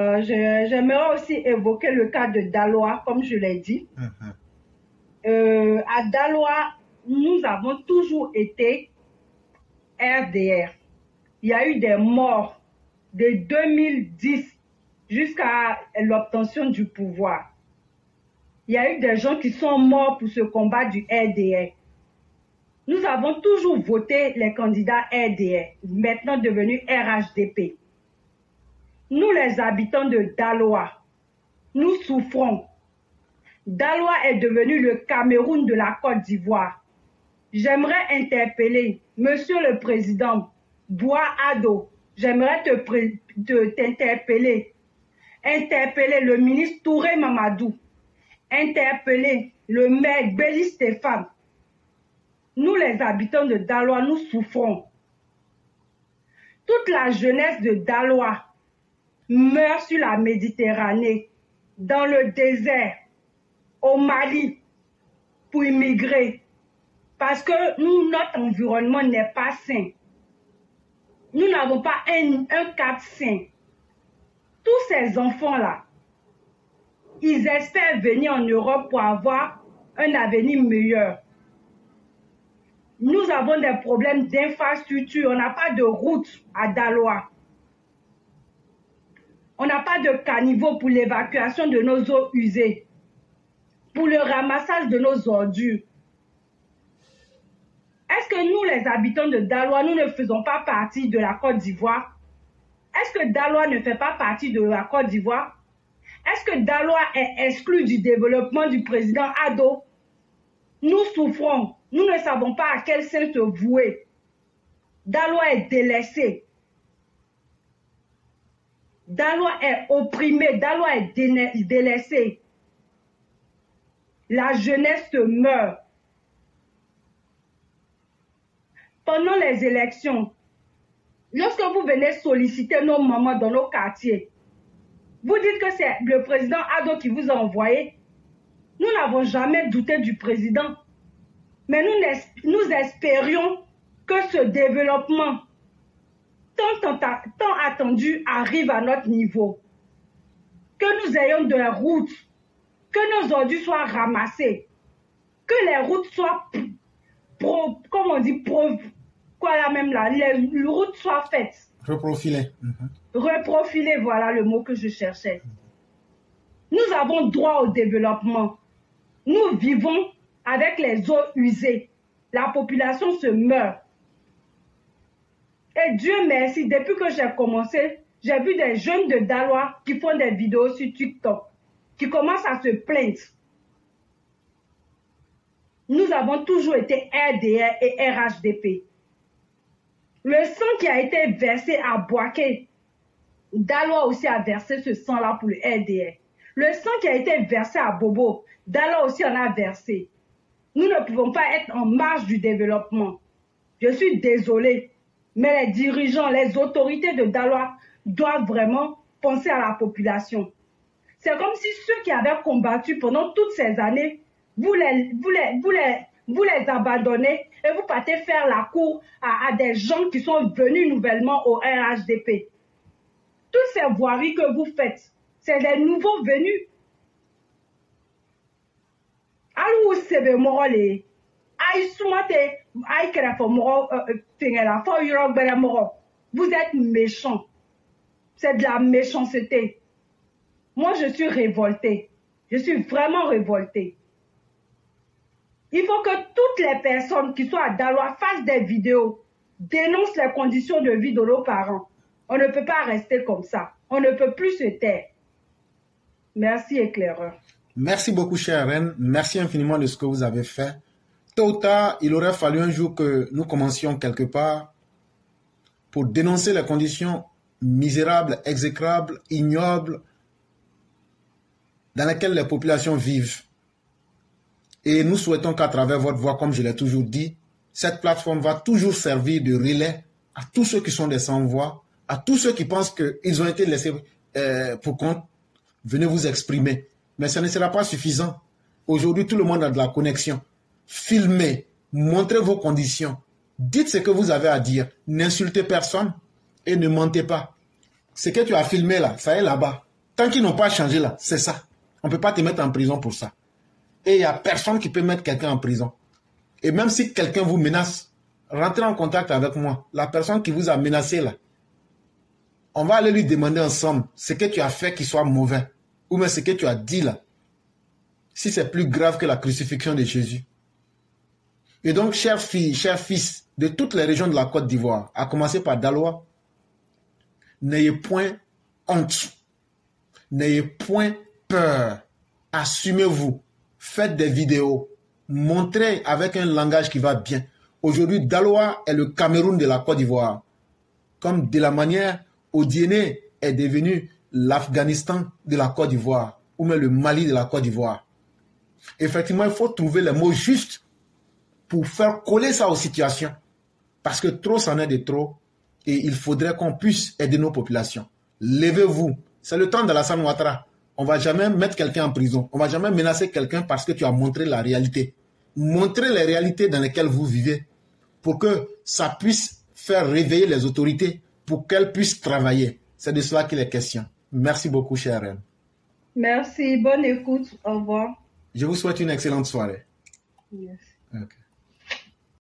Euh, j'aimerais aussi évoquer le cas de Daloa, comme je l'ai dit. Mhm. Euh, à Daloa, nous avons toujours été RDR. Il y a eu des morts de 2010 jusqu'à l'obtention du pouvoir. Il y a eu des gens qui sont morts pour ce combat du RDR. Nous avons toujours voté les candidats RDR, maintenant devenus RHDP. Nous, les habitants de Daloa, nous souffrons. Daloa est devenu le Cameroun de la Côte d'Ivoire. J'aimerais interpeller Monsieur le Président Bois Ado. J'aimerais te t'interpeller. Interpeller le ministre Touré Mamadou. Interpeller le maire Béli Stéphane. Nous, les habitants de Daloa, nous souffrons. Toute la jeunesse de Daloa meurt sur la Méditerranée, dans le désert, au Mali, pour immigrer. Parce que nous, notre environnement n'est pas sain. Nous n'avons pas un, un sain. Tous ces enfants-là, ils espèrent venir en Europe pour avoir un avenir meilleur. Nous avons des problèmes d'infrastructure. On n'a pas de route à Daloa. On n'a pas de caniveau pour l'évacuation de nos eaux usées, pour le ramassage de nos ordures. Est-ce que nous, les habitants de Daloa, nous ne faisons pas partie de la Côte d'Ivoire? Est-ce que Daloa ne fait pas partie de la Côte d'Ivoire? Est-ce que Daloa est exclu du développement du président Ado? Nous souffrons. Nous ne savons pas à quel sein se vouer. Daloa est délaissé. Daloa est opprimé, Daloa est délaissé. La jeunesse meurt. Pendant les élections, lorsque vous venez solliciter nos mamans dans nos quartiers, vous dites que c'est le président Ado qui vous a envoyé. Nous n'avons jamais douté du président. Mais nous espérions que ce développement tant, attendu arrive à notre niveau. Que nous ayons des routes, que nos ordures soient ramassées, que les routes soient, pro, comme on dit, pro, quoi là même là, les routes soient faites. Reprofilées. Mhm. Reprofilées, voilà le mot que je cherchais. Nous avons droit au développement. Nous vivons avec les eaux usées. La population se meurt. Et Dieu merci, depuis que j'ai commencé, j'ai vu des jeunes de Dalois qui font des vidéos sur TikTok, qui commencent à se plaindre. Nous avons toujours été RDR et RHDP. Le sang qui a été versé à Boaké, Dalois aussi a versé ce sang-là pour le RDR. Le sang qui a été versé à Bobo, Dalois aussi en a versé. Nous ne pouvons pas être en marge du développement. Je suis désolée. Mais les dirigeants, les autorités de Daloa doivent vraiment penser à la population. C'est comme si ceux qui avaient combattu pendant toutes ces années, vous les, vous les, vous vous abandonnez et vous partez faire la cour à, des gens qui sont venus nouvellement au RHDP. Toutes ces voiries que vous faites, c'est des nouveaux venus. Alors, c'est vous êtes méchant. C'est de la méchanceté. Moi je suis révoltée. Je suis vraiment révoltée. Il faut que toutes les personnes qui sont à Daloa fassent des vidéos dénoncent les conditions de vie de nos parents. On ne peut pas rester comme ça. On ne peut plus se taire. Merci éclaireur. Merci beaucoup, chère reine. Merci infiniment de ce que vous avez fait tôt ou tard, il aurait fallu un jour que nous commencions quelque part pour dénoncer les conditions misérables, exécrables, ignobles dans lesquelles les populations vivent. Et nous souhaitons qu'à travers votre voix, comme je l'ai toujours dit, cette plateforme va toujours servir de relais à tous ceux qui sont des sans-voix, à tous ceux qui pensent qu'ils ont été laissés euh, pour compte. Venez vous exprimer. Mais ce ne sera pas suffisant. Aujourd'hui, tout le monde a de la connexion filmez, montrez vos conditions, dites ce que vous avez à dire, n'insultez personne et ne mentez pas. Ce que tu as filmé là, ça est là-bas. Tant qu'ils n'ont pas changé là, c'est ça. On ne peut pas te mettre en prison pour ça. Et il n'y a personne qui peut mettre quelqu'un en prison. Et même si quelqu'un vous menace, rentrez en contact avec moi. La personne qui vous a menacé là, on va aller lui demander ensemble ce que tu as fait qui soit mauvais. Ou même ce que tu as dit là. Si c'est plus grave que la crucifixion de Jésus. Et donc, chers filles, chers fils de toutes les régions de la Côte d'Ivoire, à commencer par Dalois, n'ayez point honte. N'ayez point peur. Assumez-vous. Faites des vidéos. Montrez avec un langage qui va bien. Aujourd'hui, Daloa est le Cameroun de la Côte d'Ivoire. Comme de la manière Odiene est devenu l'Afghanistan de la Côte d'Ivoire ou même le Mali de la Côte d'Ivoire. Effectivement, il faut trouver les mots justes pour faire coller ça aux situations. Parce que trop c'en est de trop et il faudrait qu'on puisse aider nos populations. Levez-vous. C'est le temps de la Ouattara. On va jamais mettre quelqu'un en prison. On va jamais menacer quelqu'un parce que tu as montré la réalité. Montrez les réalités dans lesquelles vous vivez pour que ça puisse faire réveiller les autorités pour qu'elles puissent travailler. C'est de cela qu'il est question. Merci beaucoup, chère reine. Merci, bonne écoute, au revoir. Je vous souhaite une excellente soirée. Yes. Okay.